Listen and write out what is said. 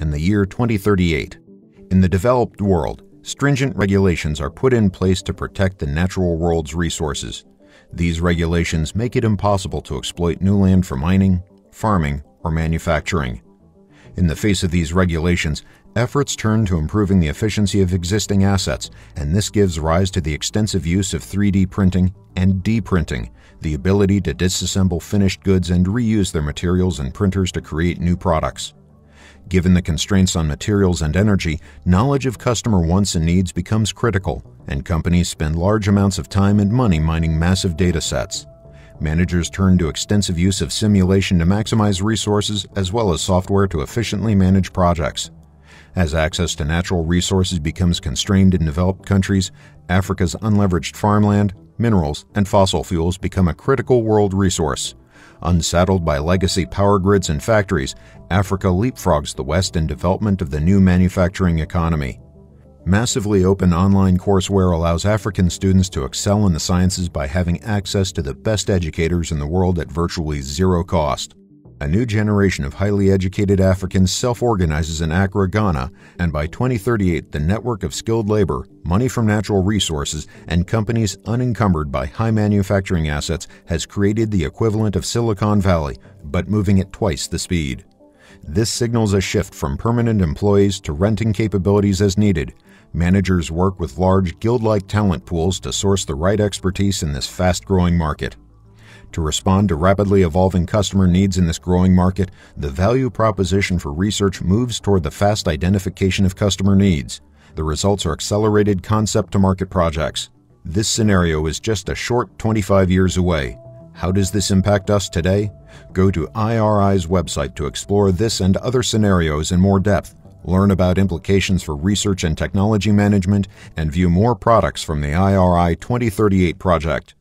and the year 2038. In the developed world, stringent regulations are put in place to protect the natural world's resources. These regulations make it impossible to exploit new land for mining, farming, or manufacturing. In the face of these regulations, efforts turn to improving the efficiency of existing assets, and this gives rise to the extensive use of 3D printing and D-printing, the ability to disassemble finished goods and reuse their materials and printers to create new products. Given the constraints on materials and energy, knowledge of customer wants and needs becomes critical, and companies spend large amounts of time and money mining massive data sets. Managers turn to extensive use of simulation to maximize resources as well as software to efficiently manage projects. As access to natural resources becomes constrained in developed countries, Africa's unleveraged farmland, minerals, and fossil fuels become a critical world resource. Unsaddled by legacy power grids and factories, Africa leapfrogs the West in development of the new manufacturing economy. Massively open online courseware allows African students to excel in the sciences by having access to the best educators in the world at virtually zero cost. A new generation of highly educated Africans self organizes in Accra, Ghana, and by 2038, the network of skilled labor, money from natural resources, and companies unencumbered by high manufacturing assets has created the equivalent of Silicon Valley, but moving at twice the speed. This signals a shift from permanent employees to renting capabilities as needed. Managers work with large guild like talent pools to source the right expertise in this fast growing market. To respond to rapidly evolving customer needs in this growing market, the value proposition for research moves toward the fast identification of customer needs. The results are accelerated concept to market projects. This scenario is just a short 25 years away. How does this impact us today? Go to IRI's website to explore this and other scenarios in more depth, learn about implications for research and technology management, and view more products from the IRI 2038 project.